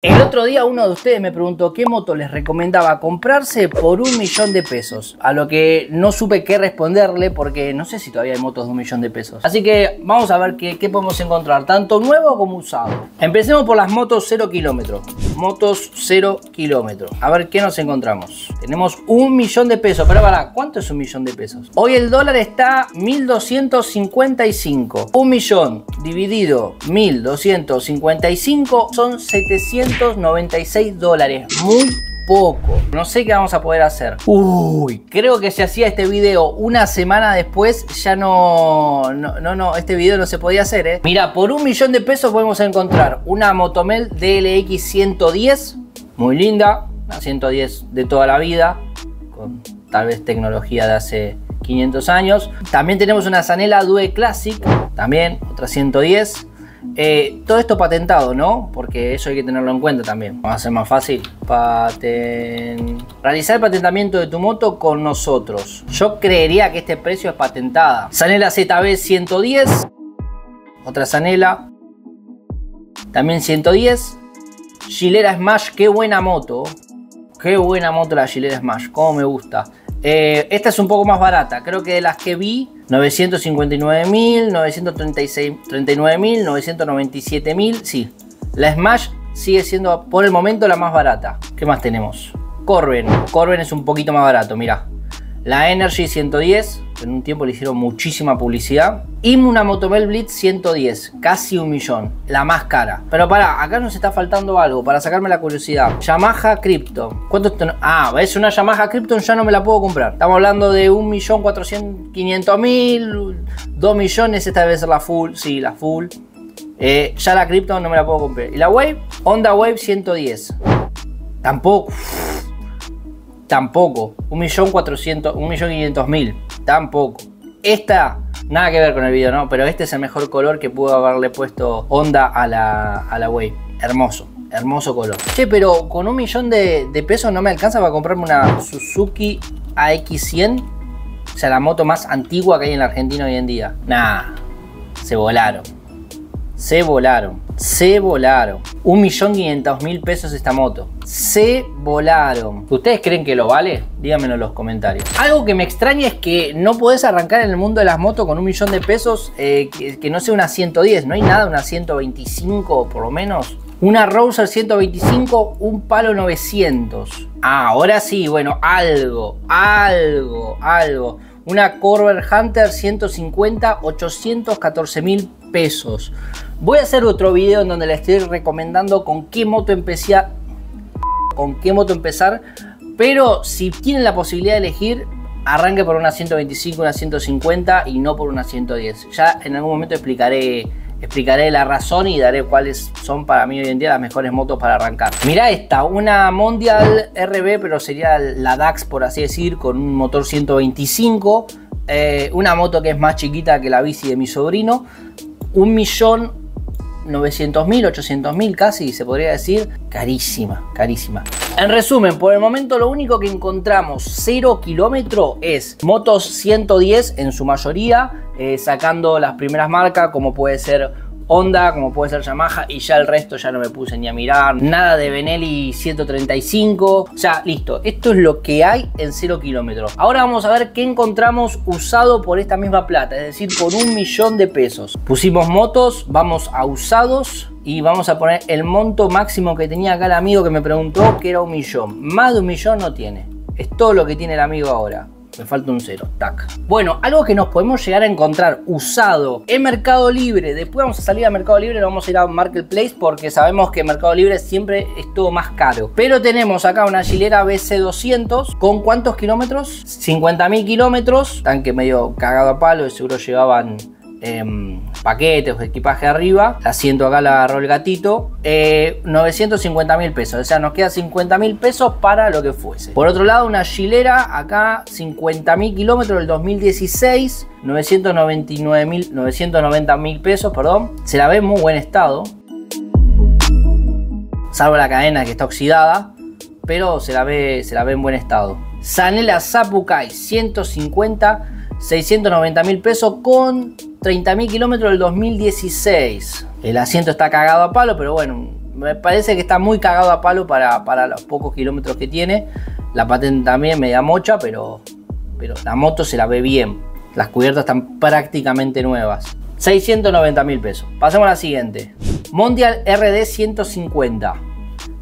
El otro día uno de ustedes me preguntó qué moto les recomendaba comprarse por un millón de pesos. A lo que no supe qué responderle porque no sé si todavía hay motos de un millón de pesos. Así que vamos a ver qué, podemos encontrar, tanto nuevo como usado. Empecemos por las motos 0 kilómetros. Motos 0 kilómetros. A ver qué nos encontramos. Tenemos un millón de pesos. Pero para, ¿cuánto es un millón de pesos? Hoy el dólar está 1255. Un millón dividido 1255 son 700 296 dólares. Muy poco. No sé qué vamos a poder hacer. Uy, creo que si hacía este video una semana después, ya no, no, no, este video no se podía hacer, ¿eh? Mira, por un millón de pesos podemos encontrar una Motomel DLX 110, muy linda, una 110 de toda la vida, con tal vez tecnología de hace 500 años. También tenemos una Zanela Due Classic, también otra 110. Eh, todo esto patentado, ¿no? Porque eso hay que tenerlo en cuenta también. Vamos a hacer más fácil. Paten... Realizar el patentamiento de tu moto con nosotros. Yo creería que este precio es patentada. Sanela ZB 110. Otra Sanela. También 110. Gilera Smash, qué buena moto. Qué buena moto la Gilera Smash, como me gusta. Eh, esta es un poco más barata, creo que de las que vi, 959.000, 939.000, 997.000, sí. La Smash sigue siendo por el momento la más barata. ¿Qué más tenemos? Corben. Corben es un poquito más barato, mira. La Energy 110, en un tiempo le hicieron muchísima publicidad. Y una Motobel Blitz 110, casi un millón, la más cara. Pero para, acá nos está faltando algo para sacarme la curiosidad. Yamaha Crypto. ¿Cuánto Ah, es una Yamaha Crypto, ya no me la puedo comprar. Estamos hablando de 1.400.000, 2 millones, esta debe ser la full, sí, la full. Eh, ya la Crypto no me la puedo comprar. ¿Y la Wave? Honda Wave 110. Tampoco. Tampoco. 1.500.000. Tampoco. Esta, nada que ver con el video, ¿no? Pero este es el mejor color que pudo haberle puesto Honda a la, a la Wave. Hermoso. Hermoso color. Che, pero con un millón de, de pesos no me alcanza para comprarme una Suzuki AX100. O sea, la moto más antigua que hay en la Argentina hoy en día. Nah, se volaron. Se volaron. Se volaron. Un millón quinientos mil pesos esta moto. Se volaron. ¿Ustedes creen que lo vale? Díganmelo en los comentarios. Algo que me extraña es que no podés arrancar en el mundo de las motos con un millón de pesos eh, que, no sea una 110. No hay nada, una 125 por lo menos. Una Rouser 125, un palo 900. Ah, ahora sí, bueno, algo, algo, algo. Una Corver Hunter 150, 814 mil pesos. Voy a hacer otro video en donde le estoy recomendando con qué moto empezar, con qué moto empezar, pero si tienen la posibilidad de elegir, arranque por una 125, una 150 y no por una 110. Ya en algún momento explicaré explicaré la razón y daré cuáles son para mí hoy en día las mejores motos para arrancar. Mira esta, una Mondial RB, pero sería la DAX por así decir, con un motor 125. Eh, una moto que es más chiquita que la bici de mi sobrino. Un millón 900.000, 800.000 casi, se podría decir. Carísima, carísima. En resumen, por el momento lo único que encontramos 0 kilómetro es motos 110 en su mayoría, eh, sacando las primeras marcas como puede ser Honda, como puede ser Yamaha, y ya el resto ya no me puse ni a mirar. Nada de Benelli 135. O sea, listo. Esto es lo que hay en 0 kilómetros. Ahora vamos a ver qué encontramos usado por esta misma plata, es decir, por un millón de pesos. Pusimos motos, vamos a usados y vamos a poner el monto máximo que tenía acá el amigo que me preguntó, que era un millón. Más de un millón no tiene. Es todo lo que tiene el amigo ahora. Me falta un cero, tac. Bueno, algo que nos podemos llegar a encontrar usado en Mercado Libre. Después vamos a salir a Mercado Libre, vamos a ir a Marketplace porque sabemos que Mercado Libre siempre es todo más caro. Pero tenemos acá una Gilera BC200 con cuántos kilómetros? 50.000 kilómetros. Tanque medio cagado a palo, seguro llevaban Em, paquetes o equipaje arriba. Asiento acá la agarró el gatito. 950 eh, mil pesos. O sea, nos queda 50 mil pesos para lo que fuese. Por otro lado, una Gilera acá 50 mil kilómetros del 2016. 999 mil, 990 mil pesos, perdón. Se la ve en muy buen estado. Salvo la cadena que está oxidada. Pero se la ve, se la ve en buen estado. Sanela Zapucay 150 690 mil pesos con 30 mil kilómetros del 2016. El asiento está cagado a palo, pero bueno, me parece que está muy cagado a palo para, para los pocos kilómetros que tiene. La patente también media mocha, pero, pero la moto se la ve bien. Las cubiertas están prácticamente nuevas. 690 mil pesos. Pasemos a la siguiente. Mondial RD 150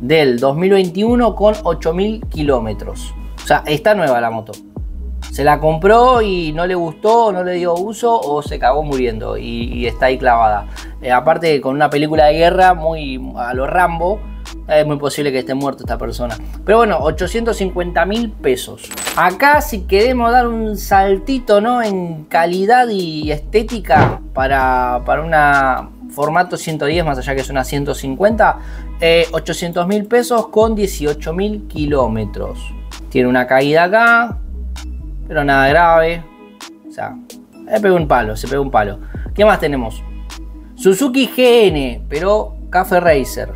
del 2021 con 8000 kilómetros. O sea, está nueva la moto. Se la compró y no le gustó, no le dio uso o se cagó muriendo y, está ahí clavada. Eh, aparte con una película de guerra muy a lo Rambo, es muy posible que esté muerto esta persona. Pero bueno, 850 mil pesos. Acá si queremos dar un saltito ¿no? en calidad y estética para, para una formato 110, más allá que es una 150, 800 mil pesos con 18 mil kilómetros. Tiene una caída acá, pero nada grave. O sea, se pegó un palo, se pegó un palo. ¿Qué más tenemos? Suzuki GN, pero Café Racer.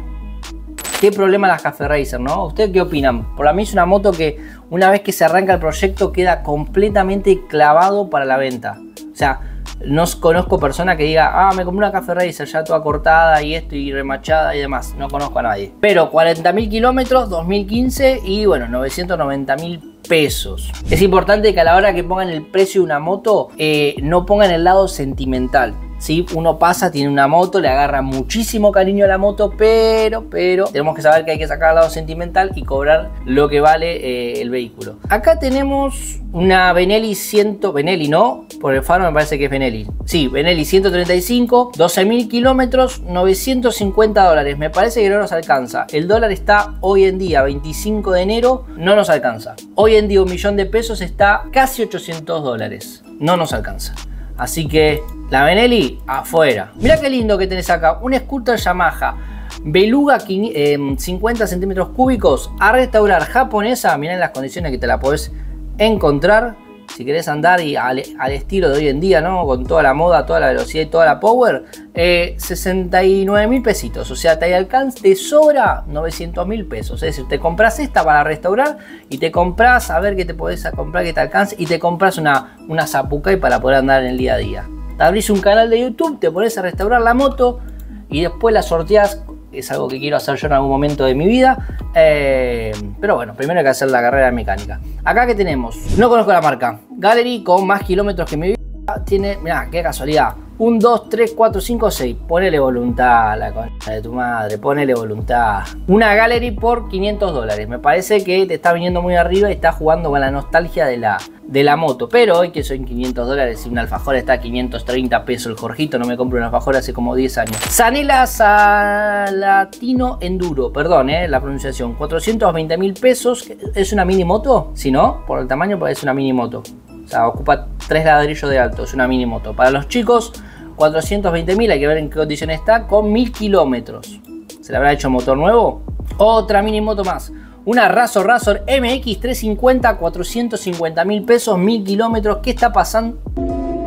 ¿Qué problema las Café Racer, no? ¿Ustedes qué opinan? Por mí es una moto que una vez que se arranca el proyecto queda completamente clavado para la venta. O sea, no conozco persona que diga, ah, me compré una Café Racer ya toda cortada y esto y remachada y demás. No conozco a nadie. Pero 40.000 kilómetros, 2015 y bueno, 990.000 pesos. Es importante que a la hora que pongan el precio de una moto, eh, no pongan el lado sentimental. Si Uno pasa, tiene una moto, le agarra muchísimo cariño a la moto, pero, pero tenemos que saber que hay que sacar el lado sentimental y cobrar lo que vale eh, el vehículo. Acá tenemos una Benelli 100, Benelli no, por el faro me parece que es Benelli. Sí, Benelli 135, 12.000 kilómetros, 950 dólares. Me parece que no nos alcanza. El dólar está hoy en día, 25 de enero, no nos alcanza. Hoy en día un millón de pesos está casi 800 dólares. No nos alcanza. Así que la Benelli afuera. Mira qué lindo que tenés acá. Un scooter Yamaha. Beluga 50 eh, centímetros cúbicos a restaurar japonesa. Miren las condiciones que te la podés encontrar si querés andar y al, estilo de hoy en día, ¿no? Con toda la moda, toda la velocidad y toda la power, 69 eh, mil pesitos. O sea, te alcanza, te sobra 900 mil pesos. Es decir, te compras esta para restaurar y te compras, a ver qué te podés comprar que te alcance y te compras una, una Zapucay para poder andar en el día a día. Te abrís un canal de YouTube, te pones a restaurar la moto y después la sorteás es algo que quiero hacer yo en algún momento de mi vida. Eh, pero bueno, primero hay que hacer la carrera mecánica. Acá que tenemos, no conozco la marca, Gallery con más kilómetros que mi vida. Tiene, mirá, qué casualidad. 1, 2, 3, 4, 5, 6. Ponele voluntad a la concha de tu madre. Ponele voluntad. Una Gallery por 500 dólares. Me parece que te está viniendo muy arriba y está jugando con la nostalgia de la, de la moto. Pero hoy que son 500 dólares y un alfajor está a 530 pesos el Jorgito, no me compro un alfajor hace como 10 años. Sanela Salatino Enduro, perdón, eh, la pronunciación. 420 mil pesos. ¿Es una mini moto? Si no, por el tamaño parece una mini moto. O sea, ocupa 3 ladrillos de alto, es una mini moto. Para los chicos, 420 mil, hay que ver en qué condición está, con 1000 kilómetros. ¿Se le habrá hecho motor nuevo? Otra mini moto más. Una Razor Razor MX 350, 450 mil pesos, 1000 kilómetros. ¿Qué está pasando?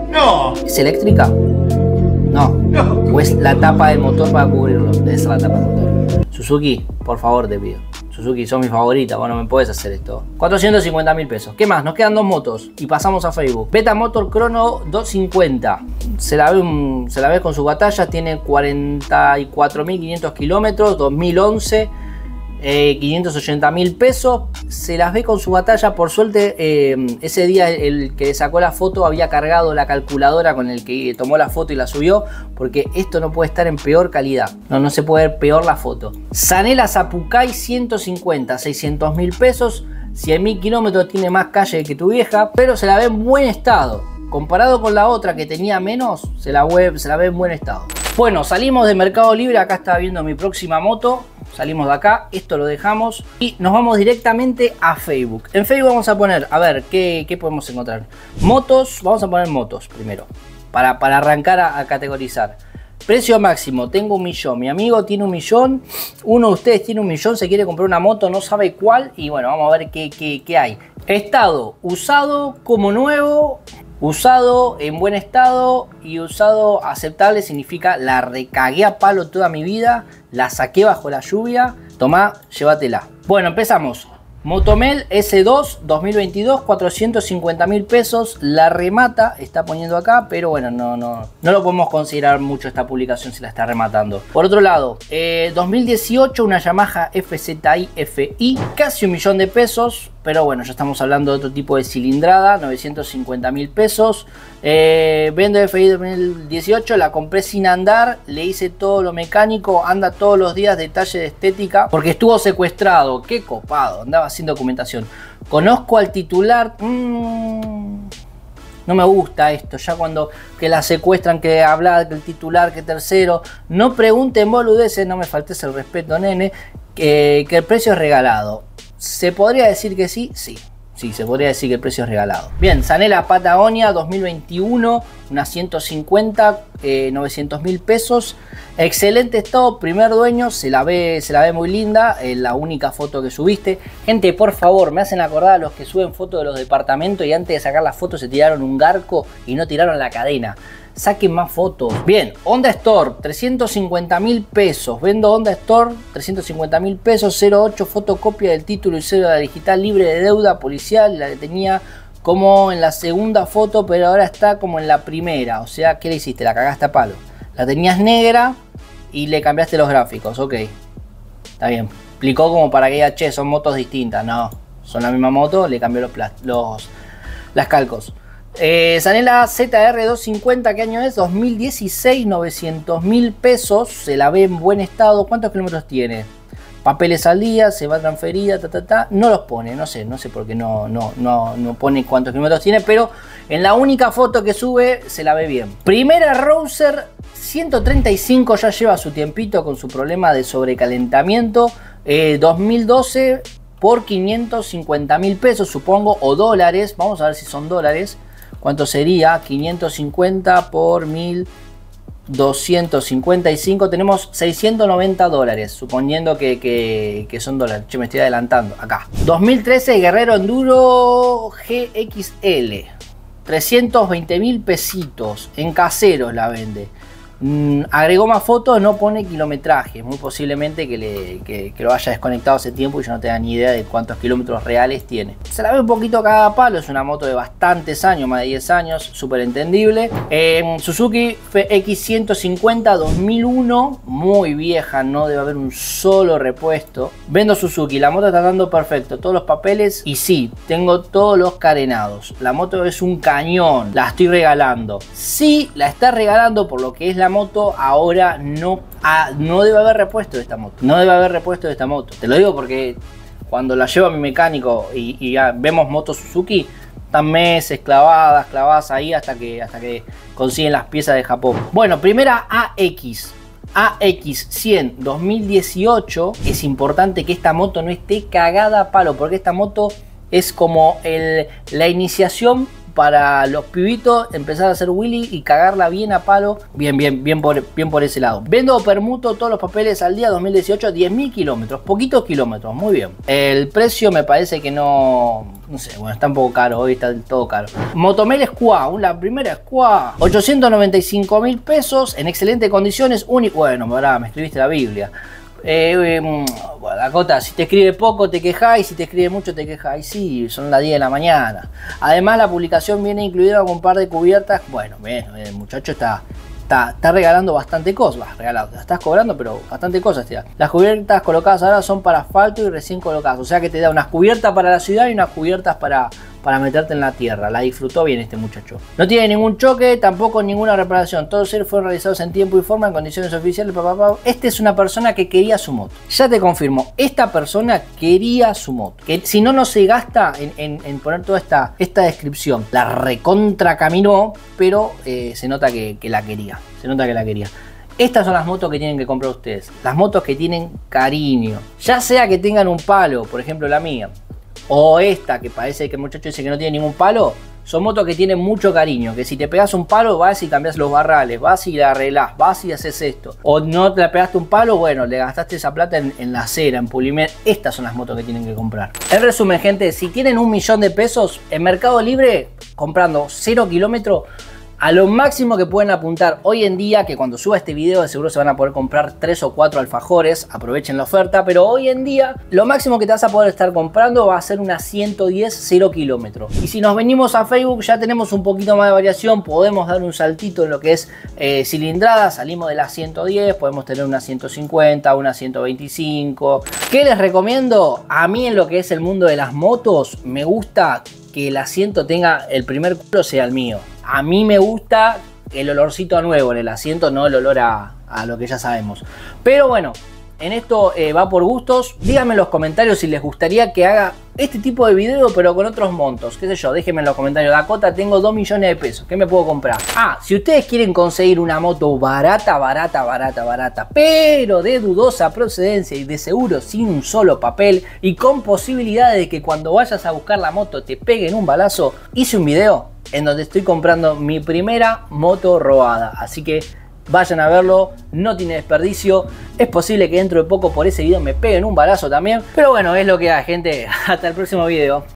No. ¿Es eléctrica? No. no. ¿O es la tapa del motor para cubrirlo? Es la tapa del motor. Suzuki, por favor, te pido. Suzuki, son mi favorita, bueno, me puedes hacer esto. 450 mil pesos. ¿Qué más? Nos quedan dos motos y pasamos a Facebook. Beta Motor Chrono 250. Se la ve, se la ve con su batalla, tiene 44.500 kilómetros, 2011 580 eh, mil pesos. Se las ve con su batalla. Por suerte, eh, ese día el que sacó la foto había cargado la calculadora con el que tomó la foto y la subió. Porque esto no puede estar en peor calidad. No, no se puede ver peor la foto. Sanela Zapucay 150, 600 mil pesos. 100 mil kilómetros tiene más calle que tu vieja. Pero se la ve en buen estado. Comparado con la otra que tenía menos, se la, web, se la ve en buen estado. Bueno, salimos de Mercado Libre. Acá está viendo mi próxima moto salimos de acá, esto lo dejamos y nos vamos directamente a Facebook. En Facebook vamos a poner, a ver, ¿qué, podemos encontrar? Motos, vamos a poner motos primero, para, para arrancar a, categorizar. Precio máximo, tengo un millón, mi amigo tiene un millón, uno de ustedes tiene un millón, se quiere comprar una moto, no sabe cuál y bueno, vamos a ver qué, qué, qué hay. Estado, usado como nuevo, Usado en buen estado y usado aceptable significa la recagué a palo toda mi vida, la saqué bajo la lluvia, tomá, llévatela. Bueno, empezamos. Motomel S2 2022, 450 mil pesos. La remata, está poniendo acá, pero bueno, no, no, no lo podemos considerar mucho esta publicación si la está rematando. Por otro lado, 2018, eh, una Yamaha FZI FI, casi un millón de pesos. Pero bueno, ya estamos hablando de otro tipo de cilindrada, 950 mil pesos. Eh, vendo FI 2018, la compré sin andar, le hice todo lo mecánico, anda todos los días, detalle de estética, porque estuvo secuestrado. Qué copado, andaba sin documentación. Conozco al titular. Mmm, no me gusta esto, ya cuando que la secuestran, que habla, que el titular, que tercero. No pregunten boludeces, no me faltes el respeto, nene, que el precio es regalado. ¿Se podría decir que sí? Sí. Sí, se podría decir que el precio es regalado. Bien, Sanela Patagonia 2021, unas 150, 900 mil pesos. Excelente estado, primer dueño, se la ve, se la ve muy linda, es la única foto que subiste. Gente, por favor, me hacen acordar a los que suben fotos de los departamentos y antes de sacar la foto se tiraron un garco y no tiraron la cadena saquen más fotos. Bien, Honda Store, 350 mil pesos. Vendo Honda Store, 350 mil pesos, 08 fotocopia del título y cédula digital libre de deuda policial. La que tenía como en la segunda foto, pero ahora está como en la primera. O sea, ¿qué le hiciste? La cagaste a palo. La tenías negra y le cambiaste los gráficos. Ok, está bien. Explicó como para que diga, che, son motos distintas. No, son la misma moto, le cambió los, los las calcos. Eh, Sanela ZR250, ¿qué año es? 2016, 900 mil pesos. Se la ve en buen estado. ¿Cuántos kilómetros tiene? Papeles al día, se va transferida, ta, ta, ta. No los pone, no sé, no sé por qué no, no, no, no pone cuántos kilómetros tiene, pero en la única foto que sube se la ve bien. Primera Rouser 135 ya lleva su tiempito con su problema de sobrecalentamiento. 2012 eh, por 550 mil pesos, supongo, o dólares. Vamos a ver si son dólares. ¿Cuánto sería? 550 por 1255. Tenemos 690 dólares, suponiendo que, son dólares. Che, me estoy adelantando. Acá. 2013 Guerrero Enduro GXL. 320 mil pesitos. En caseros la vende. Mm, agregó más fotos, no pone kilometraje. Muy posiblemente que, lo haya desconectado hace tiempo y yo no tenga ni idea de cuántos kilómetros reales tiene. Se la ve un poquito cada palo, es una moto de bastantes años, más de 10 años, súper entendible. Suzuki FX150 2001, muy vieja, no debe haber un solo repuesto. Vendo Suzuki, la moto está dando perfecto, todos los papeles y sí, tengo todos los carenados. La moto es un cañón, la estoy regalando. Sí, la está regalando por lo que es la ahora no, ah, no debe haber repuesto de esta moto. No debe haber repuesto de esta moto. Te lo digo porque cuando la llevo a mi mecánico y, vemos motos Suzuki, están meses clavadas, clavadas ahí hasta que, hasta que consiguen las piezas de Japón. Bueno, primera AX. AX100 2018 es importante que esta moto no esté cagada a palo porque esta moto es como la iniciación para los pibitos empezar a hacer Willy y cagarla bien a palo. Bien, bien, bien por, ese lado. Vendo permuto todos los papeles al día 2018, 10.000 kilómetros, poquitos kilómetros, muy bien. El precio me parece que no, no sé, bueno, está un poco caro, hoy está todo caro. Motomel Squad, la primera Squad, 895 mil pesos, en excelentes condiciones, único, bueno, me escribiste la Biblia. Eh, mm, Dakota, si te escribe poco te quejáis, si te escribe mucho te quejáis. Sí, son las 10 de la mañana. Además, la publicación viene incluida con un par de cubiertas. Bueno, el muchacho está, está, regalando bastante cosas. Regalado, estás cobrando, pero bastante cosas. Las cubiertas colocadas ahora son para asfalto y recién colocadas. O sea que te da unas cubiertas para la ciudad y unas cubiertas para, para meterte en la tierra. La disfrutó bien este muchacho. No tiene ningún choque, tampoco ninguna reparación. Todos ellos fueron realizados en tiempo y forma, en condiciones oficiales. Papá, Este es una persona que quería su moto. Ya te confirmo, esta persona quería su moto. Que si no, no se gasta en, poner toda esta, esta descripción. La recontra caminó, pero eh, se nota que, que la quería. Se nota que la quería. Estas son las motos que tienen que comprar ustedes. Las motos que tienen cariño. Ya sea que tengan un palo, por ejemplo la mía o esta, que parece que el muchacho dice que no tiene ningún palo, son motos que tienen mucho cariño. Que si te pegas un palo, vas y cambias los barrales, vas y la arreglás, vas y haces esto. O no te pegaste un palo, bueno, le gastaste esa plata en, la acera, en pulimer. Estas son las motos que tienen que comprar. En resumen, gente, si tienen un millón de pesos en Mercado Libre, comprando 0 kilómetros, a lo máximo que pueden apuntar hoy en día, que cuando suba este video de seguro se van a poder comprar 3 o 4 alfajores, aprovechen la oferta, pero hoy en día lo máximo que te vas a poder estar comprando va a ser una 110 0 kilómetros. Y si nos venimos a Facebook ya tenemos un poquito más de variación, podemos dar un saltito en lo que es eh, cilindrada, salimos de la 110, podemos tener una 150, una 125. ¿Qué les recomiendo? A mí en lo que es el mundo de las motos me gusta que el asiento tenga el primer culo sea el mío. A mí me gusta el olorcito a nuevo en el asiento, no el olor a, lo que ya sabemos. Pero bueno, en esto eh, va por gustos. Díganme en los comentarios si les gustaría que haga este tipo de video, pero con otros montos. ¿Qué sé yo? Déjenme en los comentarios. Dakota, tengo 2 millones de pesos. ¿Qué me puedo comprar? Ah, si ustedes quieren conseguir una moto barata, barata, barata, barata, pero de dudosa procedencia y de seguro sin un solo papel y con posibilidades de que cuando vayas a buscar la moto te peguen un balazo, hice un video en donde estoy comprando mi primera moto robada. Así que vayan a verlo, no tiene desperdicio. Es posible que dentro de poco por ese video me peguen un balazo también. Pero bueno, es lo que hay, gente. Hasta el próximo video.